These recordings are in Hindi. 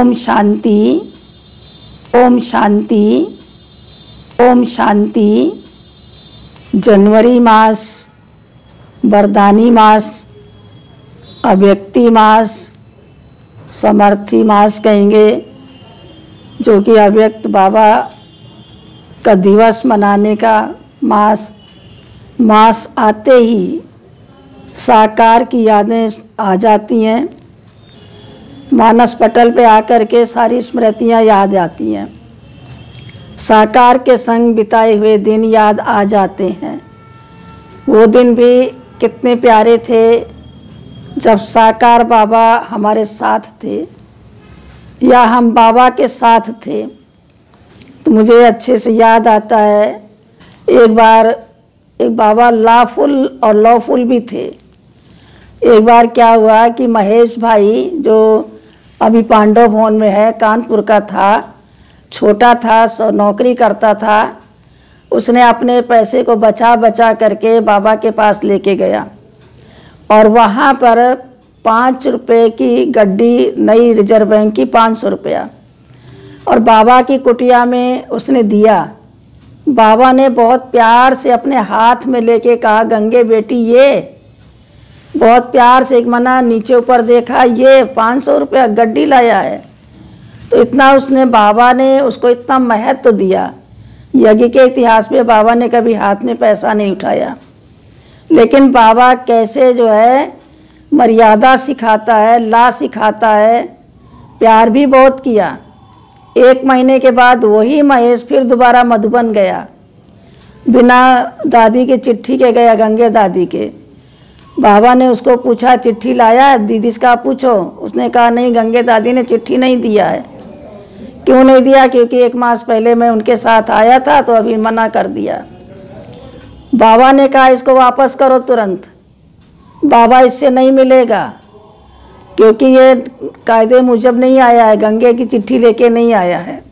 ओम शांति ओम शांति ओम शांति। जनवरी मास, वरदानी मास अव्यक्ति मास, समर्थी मास कहेंगे, जो कि अव्यक्त बाबा का दिवस मनाने का मास मास आते ही साकार की यादें आ जाती हैं। मानस पटल पे आकर के सारी स्मृतियाँ याद आती हैं। साकार के संग बिताए हुए दिन याद आ जाते हैं। वो दिन भी कितने प्यारे थे, जब साकार बाबा हमारे साथ थे, या हम बाबा के साथ थे। तो मुझे अच्छे से याद आता है, एक बार, एक बाबा लाफुल और लॉफुल भी थे। एक बार क्या हुआ कि महेश भाई, जो अभी पांडव भवन में है, कानपुर का था, छोटा था, सो नौकरी करता था। उसने अपने पैसे को बचा बचा करके बाबा के पास लेके गया। और वहाँ पर पाँच रुपये की गड्डी, नई रिज़र्व बैंक की पाँच सौ रुपया। और बाबा की कुटिया में उसने दिया। बाबा ने बहुत प्यार से अपने हाथ में लेके कहा, गंगे बेटी, ये बहुत प्यार से एक मना नीचे ऊपर देखा, ये पाँच सौ रुपया गड्डी लाया है। तो इतना उसने, बाबा ने उसको इतना महत्व तो दिया। यज्ञ के इतिहास में बाबा ने कभी हाथ में पैसा नहीं उठाया। लेकिन बाबा कैसे जो है, मर्यादा सिखाता है, ला सिखाता है, प्यार भी बहुत किया। एक महीने के बाद वही महेश फिर दोबारा मधुबन गया। बिना दादी के, चिट्ठी के गया, गंगे दादी के। बाबा ने उसको पूछा, चिट्ठी लाया है? दीदी कहा, पूछो। उसने कहा, नहीं, गंगे दादी ने चिट्ठी नहीं दिया है। क्यों नहीं दिया? क्योंकि एक मास पहले मैं उनके साथ आया था तो अभी मना कर दिया। बाबा ने कहा, इसको वापस करो तुरंत। बाबा इससे नहीं मिलेगा, क्योंकि ये कायदे मुजब नहीं आया है, गंगे की चिट्ठी लेके नहीं आया है।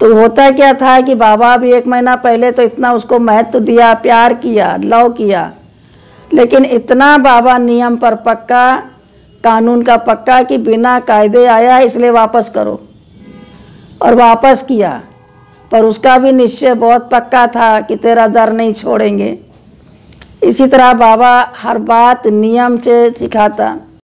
तो होता क्या था कि बाबा अभी एक महीना पहले तो इतना उसको महत्व दिया, प्यार किया, लव किया। लेकिन इतना बाबा नियम पर पक्का, कानून का पक्का कि बिना कायदे आया इसलिए वापस करो। और वापस किया। पर उसका भी निश्चय बहुत पक्का था कि तेरा दर नहीं छोड़ेंगे। इसी तरह बाबा हर बात नियम से सिखाता।